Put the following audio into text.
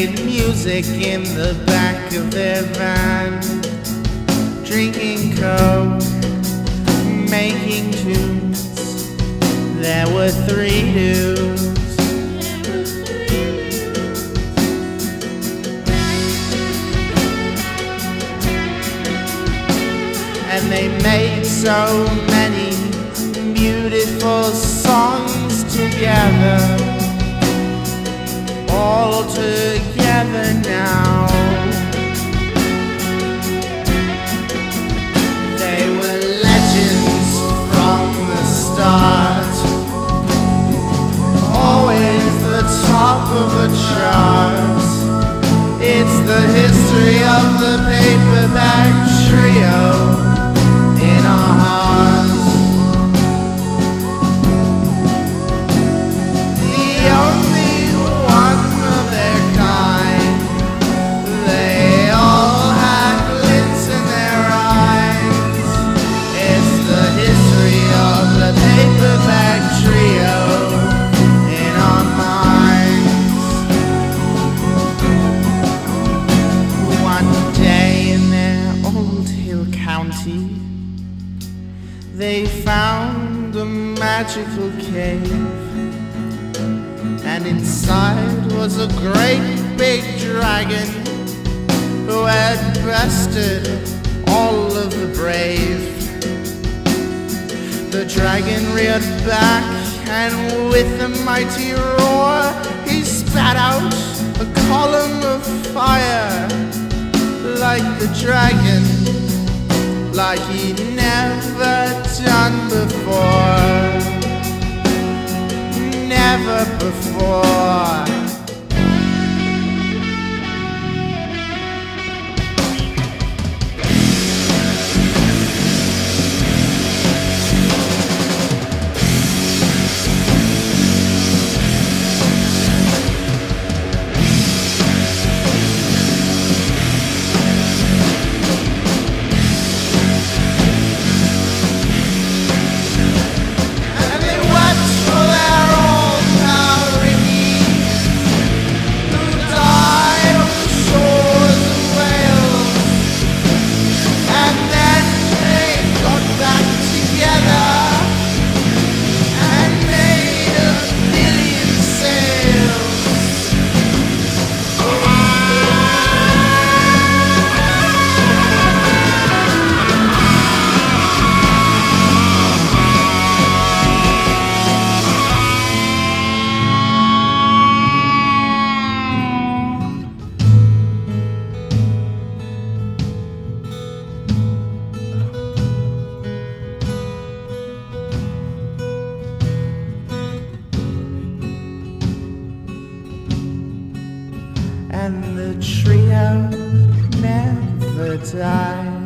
made music in the back of their van, drinking coke, making tunes. There were three dudes. And they made so many beautiful songs together all together now. They found a magical cave. And inside was a great big dragon who had bested all of the brave. The dragon reared back, and with a mighty roar, he spat out a column of fire like the dragon, like he'd never done before never before. And the trio never died.